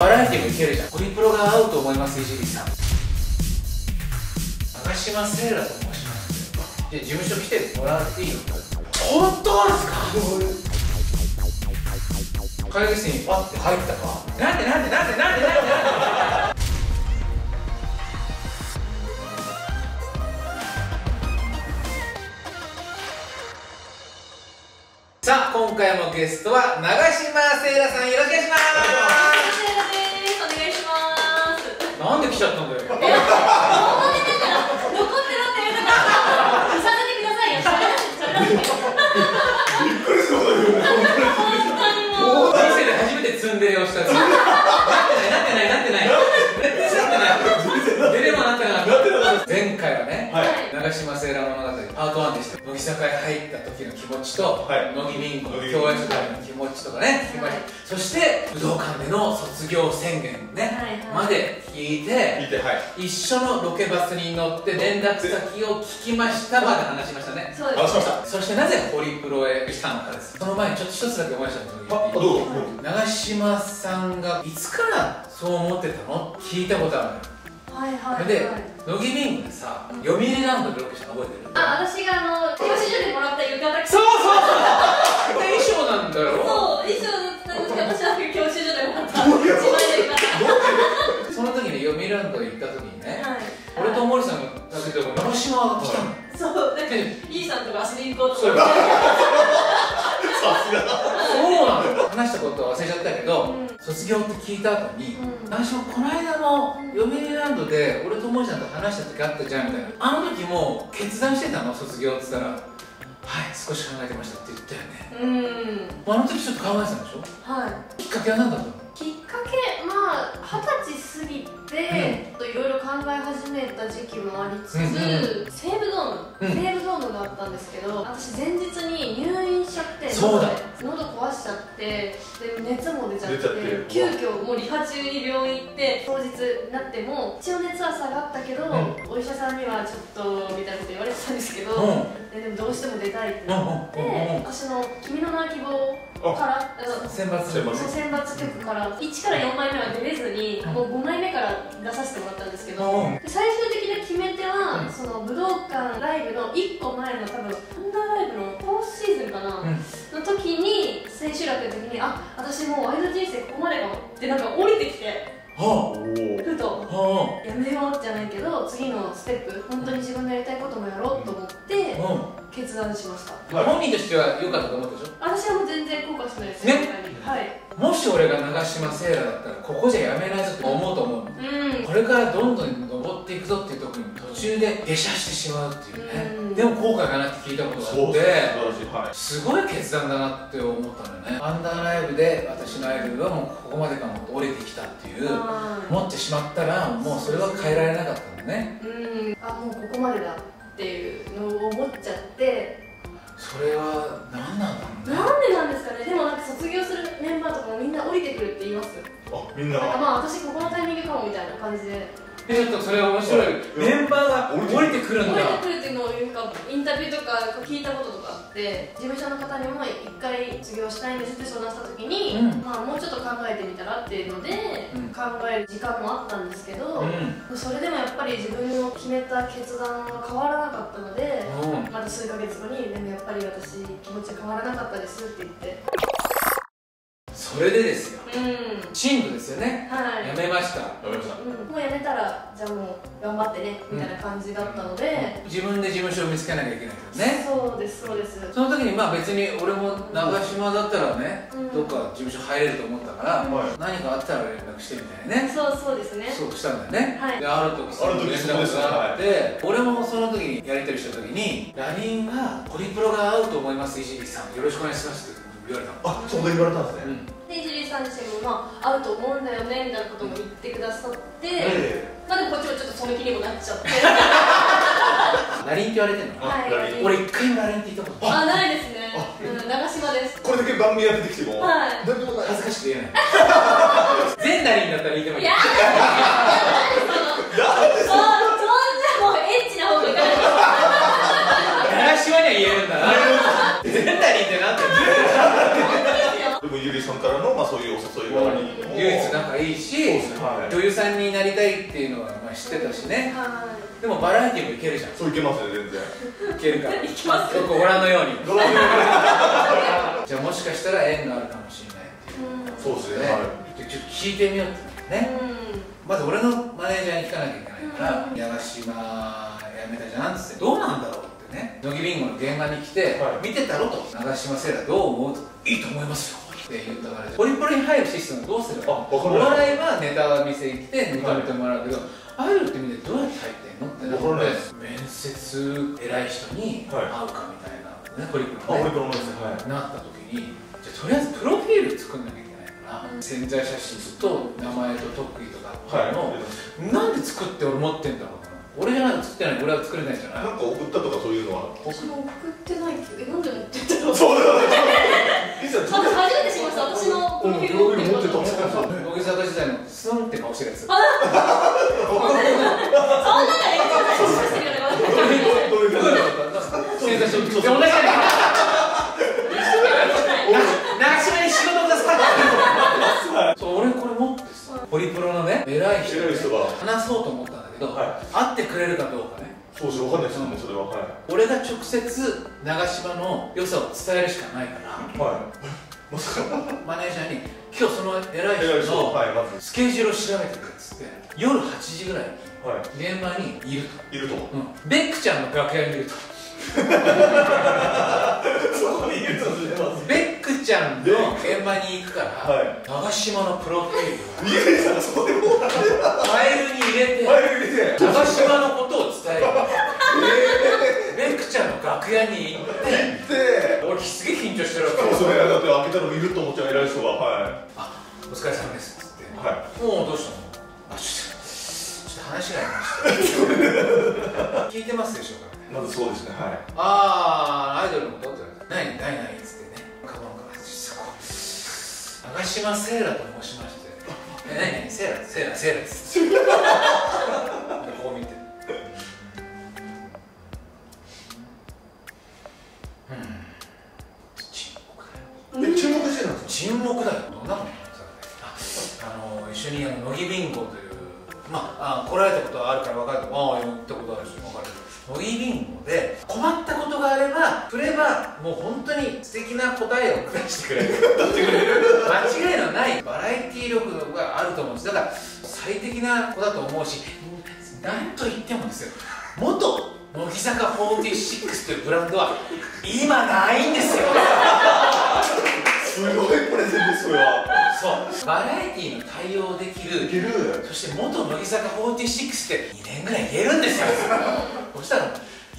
バラエティもいけるじゃん。ホリプロが合うと思います伊集院さん。長島セイラと申しますじゃあ事務所来てもらっていいの本当ですか？会議室にパッて入ったか。なんでなんでなんでなんでなんでなんでさあ今回もゲストは長島セイラさん。よろしくお願いします。なんで来ちゃったんだよ。残ってるって言うから、させてください。よ。喋らせて、喋らせて。本当にもう。人生で初めてツンデレをしたなってない。なってない。なってない。なってない。デレもなってなかった前回はね、はい。長島セーラー物語パート1でした乃木坂へ入った時の気持ちと、はい。乃木凛子の共演した時の気持ちとかね、聞きましたそして武道館での卒業宣言ね、はいはい。まで聞いて聞いてはい。一緒のロケバスに乗って連絡先を聞きましたまで話しましたね。そうです。話しました。そしてなぜホリプロへしたのかです。その前にちょっと一つだけ思い出したのあどうぞ。長嶋さんがいつからそう思ってたの？聞いたことあるのよ。はいはいではい。乃木リングでさ読売ランドでロケしたの覚えてる？あ、私があの、教師所でもらった浴衣着て。そうそうそう。で衣装なんだろそう、衣装だったんですけど、私は教師所でもらった。自前の浴衣。その時に読売ランド行った時にねはい。俺と森さんがだけど長嶋が来たのそう、で、でイーさんとか遊びに行こうとそう思って。さすがそうなの話したことは忘れちゃったけど、うん卒業って聞いた後に、うん長嶋この間も読売ランドで俺と森さんと話した時あったじゃんみたいなあの時も決断してたの卒業って言ったらはい少し考えてましたって言ったよねうん。あの時ちょっと考えてたでしょ？はい。きっかけは何だったの？きっかけまあ二十歳過ぎいろいろ考え始めた時期もありつつ、うんうん西武ドーム、うん。西武ドームがあったんですけど私前日に入院しちゃってそうだ。喉壊しちゃってで熱も出ちゃって急遽もうリハ中に病院行って当日になっても一応熱は下がったけど、うお医者さんにはちょっとみたいなこと言われてたんですけど、うん。ででもどうしても出たいってなって、私の「君の名は希望」からあの選抜。選抜曲から1から4枚目は出れずに、うん。もう5枚目から出させてもらったんですけど、うん。で最終的な決め手は、うん。その武道館ライブの1個前の多分アンダーライブのフォースシーズンかな、うん。の時に千秋楽の時にあ私もうワイド人生ここまでかもってなんか降りてきてはおおふとあ。はやめようじゃないけど次のステップ本当に自分のやりたいこともやろうと思って決断しました。はい本人としては良かったと思ったでしょ？私はもう全然後悔してないです。ね？はい。もし俺が長嶋セイラだったらここじゃやめないぞって思うと思うのうん。これからどんどん登っていくぞっていう時に途中で下車してしまうっていうね、うん。でも後悔がないって聞いたことがあって。はい。すごい決断だなって思ったのよね。アンダーライブで私のアイドルはもうここまでかもって降りてきたっていうは思ってしまったらもうそれは変えられなかったんだね。うん。あもうここまでだっていうのを思っちゃって。それは何なんだろうね。なんでなんですかね。でもなんか卒業するメンバーとかもみんな降りてくるって言います。あみんな。なんかまあ私ここのタイミングかもみたいな感じででちょっとそれは面白い。メンバーが降りてくる。ん降だりてくるっていうのをかインタビューとか聞いたこととかあって事務所の方にも一回卒業したいんですって相談した時に、うん。まあもうちょっと考えてみたらっていうので、うん。考える時間もあったんですけど、うん。それでもやっぱり自分の決めた決断は変わらなかったので、うん。また数ヶ月後にでもやっぱり私気持ち変わらなかったですって言ってそれでですよ。うん。進路ですよね。はい。やめました。わかりました。うん、もうやめたらじゃあもう頑張ってねみたいな感じだったので、自分で事務所を見つけなきゃいけないからね。そうですそうです。その時にまあ別に俺も長島だったらね、うん。どっか事務所入れると思ったから、何かあったら連絡してみたいなね。そうそうですね。そうしたんだよね、はい。である時そ連絡があって、俺もその時にやり取りした時に LINE がホリプロが合うと思います石井さん。よろしくお願いしますって言われたの。あそんな言われたんですねさん自身もまあ合うと思うんだよねみたいなことも言ってくださって、えまあでもこっちもちょっとその気にもなっちゃって。LINE って言われてんの？あはい俺一回も LINE って言ったことない。あないですね。あうん長島です。えこれだけ番組やってきてもはい。何でもない。恥ずかしくて言えない。全 LINE だったら言ってもいい。いやそそんなもうエッチな方がいかない長島には言えるんだな。全 LINE ってなんだよ でもゆりさんからのまあそういうお誘いがあり。も唯一仲いいし、はい。女優さんになりたいっていうのはまあ知ってたしね。はでもバラエティーもいけるじゃん。そういけますね全然。いけるから。いけますよ。くご覧のように。じゃあもしかしたら縁があるかもしれないっていう。いうんそうですね。ねはでちょっと聞いてみようってね。まず俺のマネージャーに聞かなきゃいけないから「長島辞めたじゃん」っつって「どうなんだろう?」ってね。乃木ビンゴの現場に来てはい「見てたろ?」と「長島セイラどう思う?」と「いいと思いますよ」って言ったからポリポリに入るシステムどうすればあわかお笑いはネタ見せに来て認めてもらうけど、アイドルってみんなどうやって入ってんの？ってなって面接偉い人に会うはいかみたいな、ね、ポリポあリのねなった時にじゃあとりあえずプロフィール作んなきゃいけないから、潜在写真と名前と特技とかはいの、なんで作って俺持ってんだろうな俺じゃないと作ってない俺は作れないじゃない。なんか送ったとかそういうのは？私も送ってないけどえなんで持ってったの？そうだいつ私初めて知りました私のプロフィール持ってた方持って乃木坂時代のスンって顔してるやつそんなのエクササイズしてるよ。ういうどういうこと潜在写真同じじゃない長島に仕事くださいそう俺これ持ってさホリプロのね偉い。人話そうと思ったんだけど、は会ってくれるかどうかねそうですわかんないですねそれは。はい。俺が直接長島の良さを伝えるしかないからはい。まさかマネージャーに今日その偉い人人のスケジュールを調べてくれっつって夜8時ぐらいはに現場にいると、いいると。うん、ベックちゃんの楽屋にいると。そこにいるとベックちゃんの現場に行くから、はい。長島のプロフィールファイルに入れて、前入れて。長島のことを伝える。ベックちゃんの楽屋に行ってで俺すげえ緊張してるわけ。そうそれだって開けたらいると思っちゃう偉い人がは。い。あお疲れ様ですっつって。はもうどうしたの？あちょっとちょっと話がありました 聞いてますでしょうかいまずそうですねはい。ああアイドルのことって言われて何何何っつってう長島セイラと申しまして。え何？何セイラセイラセイラです。で こう見て。うん。沈黙だよ。え注目してたんですか？沈黙だよ。どんなのああの一緒にあの乃木ビンゴというまああ来られたことはあるから分かると。ああ行ったことあるし分かる。乃木ビンゴで困ったことがあれば振ればもう本当に素敵な答えを下してくれる。間違いのない。バラエティ力があると思うんです。だから最適な子だと思うし何と言ってもですよ。元乃木坂46というブランドは今ないんですよ。すごいプレゼンですそれはそう。バラエティーに対応できるそして元乃木坂46って2年ぐらい言えるんですよ。そしたら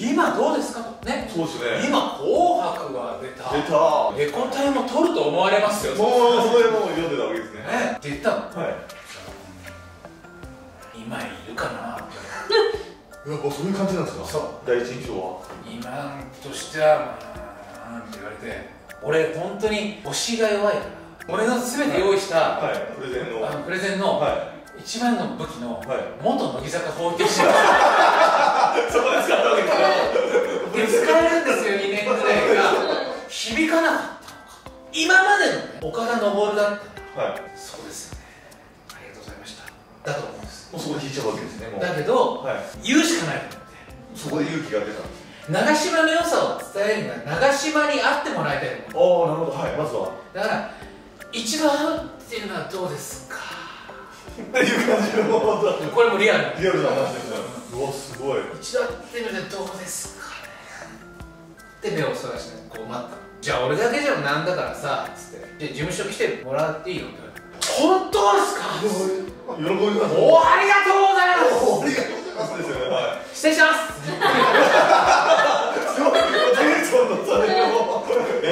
今どうですか？とね。そうですね。今「紅白」が出た。出た。もうレコ大も取ると思われますよ。それもう読んでたわけですね。ね。って言ったのはい今いるかな。ってうわもうそういう感じなんですか？そう。第一印象は？今としてはまあって言われて俺本当に推しが弱いから。俺の全て用意した、はい。プレゼンの。あのプレゼンの、は一番の武器の、はい。元乃木坂46いそこで使ったわけですで使えるんですよ2年ぐらい。が響かなかった今までのね岡田昇だったはい。そうですよねありがとうござい。ましただと思うんですもうそこで引い。ちゃうわけですねだけどはい。言うしかない。と思ってそこで勇気が出た長島の良さを伝えるには長島に会ってもらい。たい。ああなるほどはい。まずはだから一度会うってい。うのはどうですかっていう感じのものだこれもリアル。リアルな話ですねうわすごい。一度会ってみるのはどうですかね。で目をそらしてこう待った。じゃあ俺だけじゃなんだからさつって。で事務所来てもらっていいよって言われて。本当ですか？喜びますおありがとうございます。おありがとうございます。ですよねはい失礼しますすごいテンションの差でもえ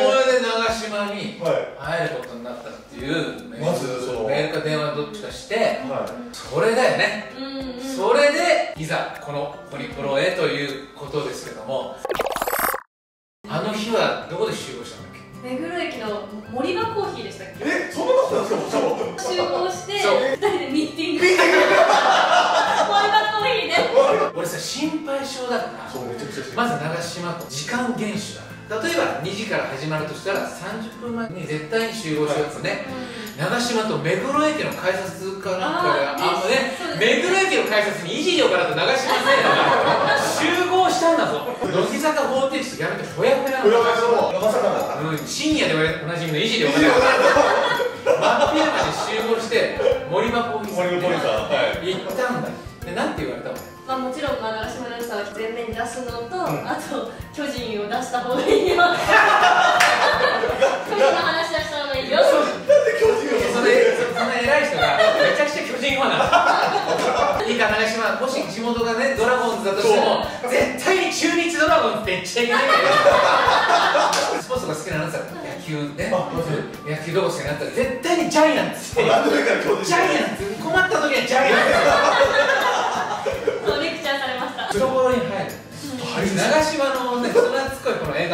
これで長島にえはい会えることになったっていうメールまずそのメールか電話どっちかしてはそれだよね。うんうん。それでいざこのホリプロへということですけどもあの日はどこで集合したんだっけ？目黒駅の森場コーヒーでしたっけ？いえそんなことなんですか集合してそう。二人でミーティング。森場コーヒーで俺さ心配性だからそうめちゃくちゃまず長島と時間厳守だ例えば2時から始まるとしたら30分前に絶対に集合しようとね。長島と目黒駅の改札かなんかであのね目黒駅の改札にいじり岡田と長島聖羅が集合したんだぞ。乃木坂46やめてほやほやこれはの。まさかだうん深夜でおなじみのいじり岡田が真っ昼間で集合して森場ポリス森のポリさんはい。行ったんだ。でなんて言われたの？まあ、もちろん、まあ、長島亮さんは前面に出すのと、ん。あと巨人を出した方がいいよ。巨人の話はした方がいいよ。なんで巨人をその偉い人がめちゃくちゃ巨人ファンなの。いいか長島もし地元がねドラゴンズだとしても絶対に中日ドラゴンズって言っちゃいけないからスポーツが好きなあなた。野球ね。あマジ野球どこ好きになった。ら絶対にジャイアンツって。ジャイアンツ。困った時はジャイア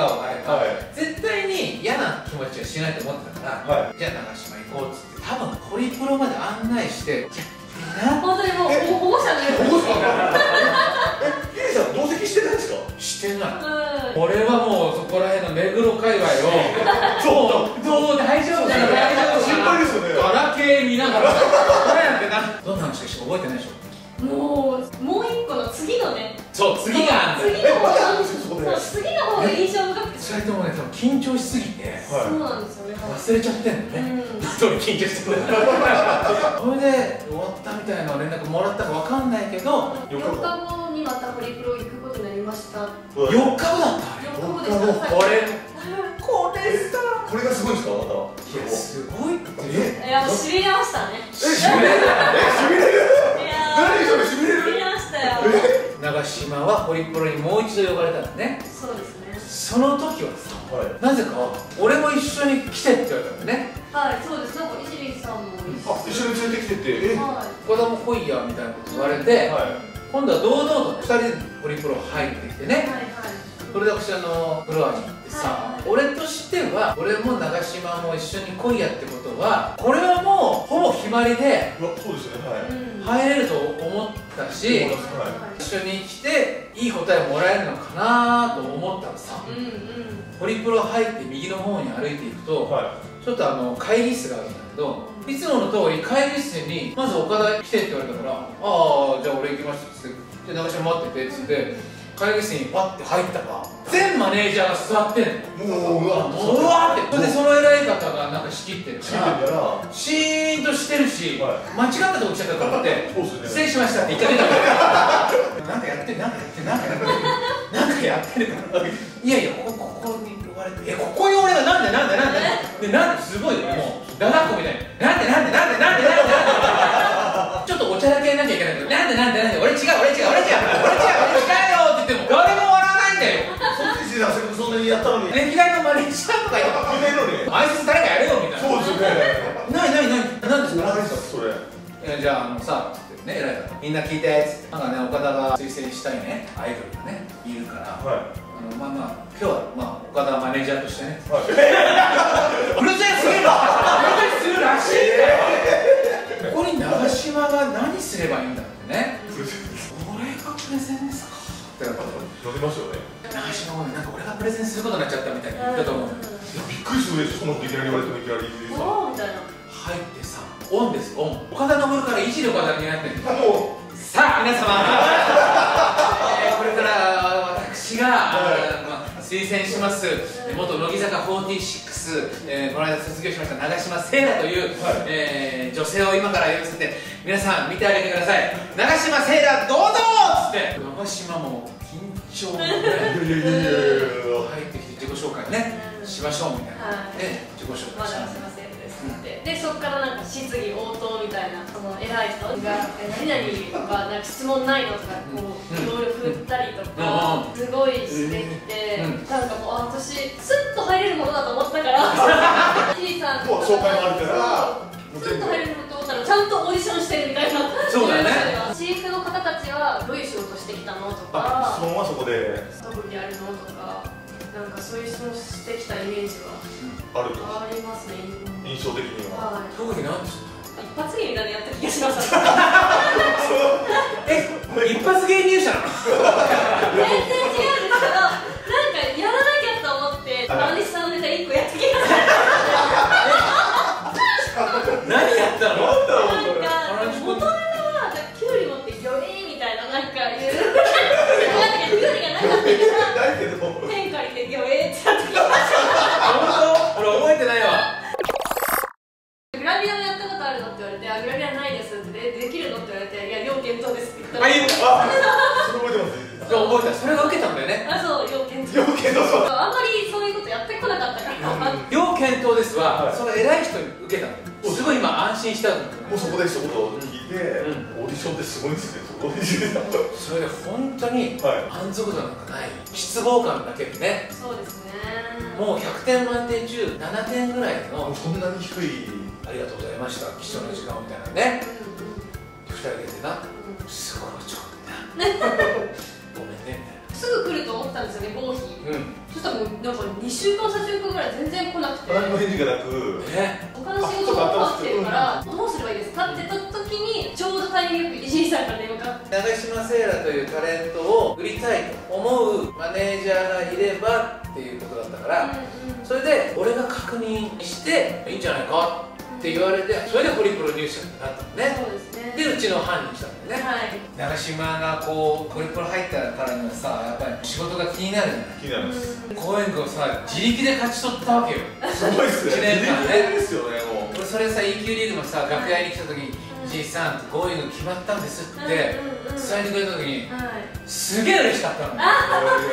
顔があれば、はい。絶対に嫌な気持ちはしないと思ってたから、はい。じゃあ長島行こうっつって多分ホリプロまで案内してじゃあいいな本当にもう保護者のように。保護者え？ヒデさん同席してないんですか？してない。うん。俺はもうそこら辺の目黒界隈を そうどう大丈夫かな大丈夫かな心配ですよね。ガラケー見ながら。どんな話かしか覚えてないでしょもうもう一個の次のね。そう次があんだよ次の方が 次の方が印象深くて。2人ともね多分緊張しすぎてはいそうなんですよね忘れちゃってんだよね、うん。一人緊張してる それで終わったみたいな連絡もらったかわかんないけど4日後にまたホリプロ行くことになりました。4日後だった？あれ4日後。でしたこれこれさこれがすごいんですかまたいやすごいってえいやもうしびれましたねえしびれる何それしびれる？しびれましたよ長島はホリプロにもう一度呼ばれたんだね。そうですね。その時はさはい。なぜか俺も一緒に来てって言われたんだね。はいそうです。なんかいじりさんも一緒あ一緒に連れてきてって。えは子供来いやみたいなこと言われて、は今度は堂々と2人でホリプロ入ってきてね、いはいはい。プロダクションのフロアに行ってさ、はい。俺としては俺も長島も一緒に来いやってことはこれはもうほぼ決まりでそうですよね。はい。うん。入れると思ったしはい。一緒に来ていい答えをもらえるのかなと思ったらさうんうん。ホリプロ入って右の方に歩いていくとはちょっとあの会議室があるんだけどいつもの通り会議室にまず岡田来てって言われたからああじゃあ俺行きましたっつってじゃあ待っててっつって会議室にパッて入ったら全マネージャーが座ってんの。いもううわもううわーって。それでその偉い方がなんか仕切ってる仕から切ってたらシーンとしてるし、は間違ったとこ来ちゃったと思ってそうですね。失礼しましたって言っちゃってたから。なんかやってるなんかやってる。なんかやってる。なんかやってるからいやいやここここに呼ばれて。えここに俺がなんでなんでなんでで。なんですごいよ。もうだだっこみたいになんでなんでなんでなんでなんでなんでちょっとおちゃらけなきゃいけないけど。なんでなんでなんで。俺違う俺違う俺違う俺違うんなにやったのに。歴代のマネージャーとか言って危ないのにあいつ誰か。やれよみたいなそうですよね。ないないない。なんですか何ですか？それ。いやじゃああのさつってね偉いから。みんな聞いてっつ。ってなんかね岡田が推薦したいね。アイドルがねいるから。はあのまあまあ今日はまあ岡田マネージャーとしてね。いはい。プレゼンするのプレゼンするらしいんだよ。ここに長島が何すればいいんだってね。プレゼン。これがプレゼンですか。ってなったら乗りますよね長島もなんか俺がプレゼンすることになっちゃったみたいな言っと思ういやびっくりするでしょそのいきなり言われてもいきなりさおーみたいな入ってさオンですオン岡田登からいじる岡田になってるさあ皆様、えーこれから私が、あーまあ推薦します元乃木坂46、えーこの間卒業しました長島聖羅という、はいえー女性を今から呼び捨てて皆さん見てあげてください長島聖羅どうぞっつって長島も緊張で、ね、うい。やい。やいやいやいや入ってきて自己紹介ねしましょうみたいな、はい。で自己紹まだ介しすいませんですって。でそっからなんか質疑応答みたいなその偉い人が「え何々はなんか質問ないの?」とかこううん。いろいろ振ったりとうかん。すごいしてきてうん。なんかもうあ私スッと入れるものだと思ったから。じいさんもう紹介もあるからスッと入れると思ったらちゃんとオーディションしてるみたいなそうだよね。飼育の方たちはどういう仕事してきたのとあ質か問はそこで。特技あるのとかなんかそういう質問してきたイメージはあると。ありますね。印象的には。はい。特技なんですか一発芸みたいなのやった気がします。え一発芸入社なの？全然違う何やったの？なんだろうなんか大人はキュウリ持ってギョみ。たいななんか言うなんかキュウリがなかったからペン借てギョってやってきました本当？俺覚えてないわ。グラビアもやったことあるのって言われてあグラビアないですってでできるのって言われていや要検討ですって言ったらあいいあそれ覚えてますじゃ覚えたそれが受けたんだよね。あそう要検討。要検討。あんまりそういうことやってこなかったから。要検討ですは、その偉い人に受けたの。すごい今安心したのもうそこで一言聞いて、うオーディションってすごいんですねそこでそれで本当にはい。満足度なんかない。失望感だけでね。そうですね。もう100点満点中7点ぐらいのそんなに低い。ありがとうございました。貴重な時間をみたいなね。うん2人でなうん。すごいちょっとな ごめんねすぐ来ると思ったんですよね合否みたいなうん。そしたらもうなんか2週間3週間ぐらい全然来なくて。何も返事がなくね他の仕事が終わってるからどうすればいいですかって言った時にちょうどタイミングよく石井さんから電話がか長島セイラというタレントを売りたいと思うマネージャーがいればっていうことだったから、うんうんそれで俺が確認していいんじゃないかって言われてそれでホリプロ入社になったのねそうですねでうちの班に来たんだよねはい長島がこうホリプロ入ったからにはさやっぱり仕事が気になるじゃない気になります公演君をさ自力で勝ち取ったわけよすごいっすね一年間ねギリギリですよねそれさ EQ リーグもさ楽屋に来た時に「じいさんゴーイング決まったんです」って伝えてくれた時にはい。すげえ嬉しかったの。いやい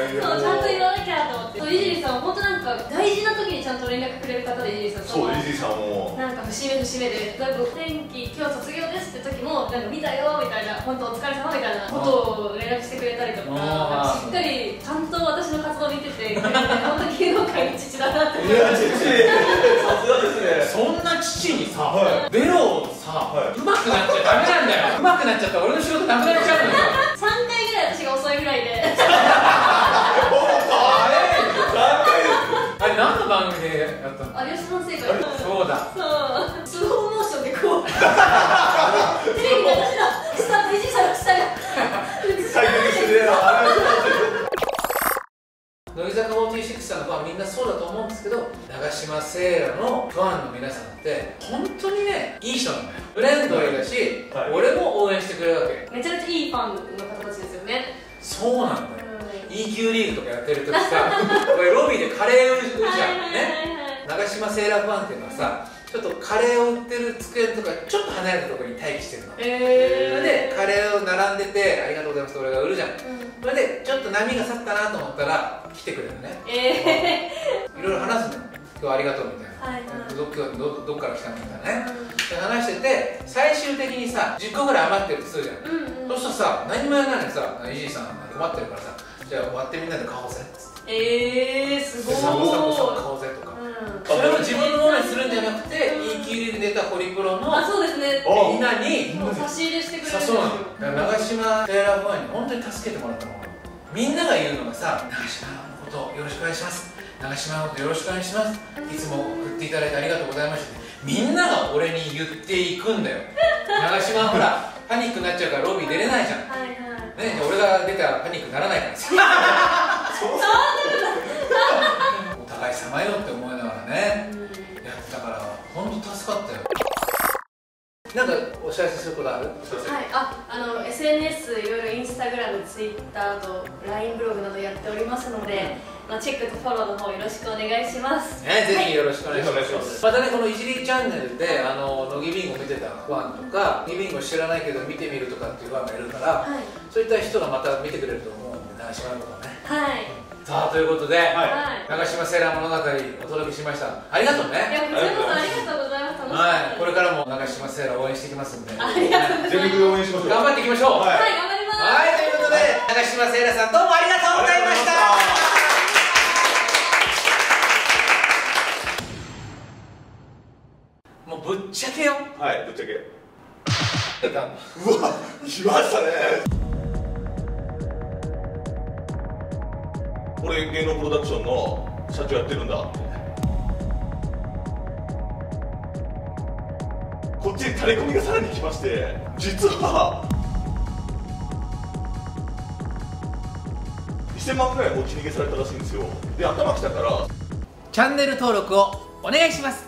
やいやそうちゃんと言わなきゃと思って。そういじりさんは本当なんか大事な時にちゃんと連絡くれる方でいじりさんそうのイジーさんも。なんか節目節目で「だいぶ天気今日卒業です」って時も「なんか見たよ」みたいな「本当お疲れ様みたいなことを連絡してくれたりとかしっかりちゃんと私の活動見ててくれて本当芸能界の父だなって。いや父。さすがですね。そんな父にさ、はベロをさ、はい。うまくなっちゃダメなんだよ。うまくなっちゃったら俺の仕事なくなっちゃうのよ。3回ぐらい私が遅いぐらいで。あれ何の番組でやったの？有吉そうだ。そう。スローモーションでこう。テレビで私の下の下が最適ですねあれ乃木坂46さんのファンみんなそうだと思うんですけど長島セイラのファンの皆さんって本当にねいい人なのよ。フレンドリーだし、はい。俺も応援してくれるわけめちゃめちゃいいファンの方たちですよね。そうなんだよ。うん。E 級リーグとかやってる時さ 俺ロビーでカレーを売るじゃん。はいはいねはいはい。長島セーラーファンっていうのはさちょっとカレーを売ってる机とかちょっと離れたところに待機してるの。それえでカレーを並んでてありがとうございます俺が売るじゃん。ーうん。それでちょっと波が去ったなと思ったら来てくれるね。え いろいろ話すのよ今日ありがとうみたいな、はい。はいど今日どどっから来たのみたいなね。ーで話してて最終的にさ10個ぐらい余ってるとするじゃん、うんうん。そうするとさ何もやらないのにさイジーさん困ってるからさじゃあ割ってみんなで買おうぜっつって。えー、すごい。でサボサボサボ買おうぜとか。うん。それを自分のものにするんじゃなくて E 級リーグで出たホリプロのあそうですね。あみんなにもう差し入れしてくれる。んですよ長島セーラーファンに本当に助けてもらったのみんなが言うのがさ長島のことよろしくお願いします長島のことよろしくお願いします。いつも振っていただいてありがとうございましたみんなが俺に言っていくんだよ。長島はほらパニックになっちゃうからロビー出れないじゃん。はいはい。ね、俺が出たらパニックにならないから。さ お互い様よって思いながらね。うんやってたから本当助かったよ。なんかお知らせすることある？はい、あ、あの SNS いろいろインスタグラム、ツイッターと LINE ブログなどやっておりますので、まあチェックとフォローの方よろしくお願いします。ね、ぜひよろしくお願いします,、はい。ますまたねこのいじりチャンネルであの乃木ビンゴ見てたファンとか乃木ビンゴ知らないけど見てみるとかっていうファンがいるから、はい、そういった人がまた見てくれると思うんで長島のことね。はい、さあということで、はい。はい。長島セーラー物語お届けしました。ありがとういや、ねこちらこそありがとうございます。はい、これからも長島セーラー応援していきますんでありがとうございます。全力で応援しましょう。頑張っていきましょうはい。はい、頑張ります。はい、ということで、長島セイラさんどうもありがとうございました。ちゃけよ。はいぶっちゃけうわ来ましたね俺芸能プロダクションの社長やってるんだこっちにタレコミがさらに来まして実は1000万ぐらい持ち逃げされたらしいんですよで頭きたからチャンネル登録をお願いします。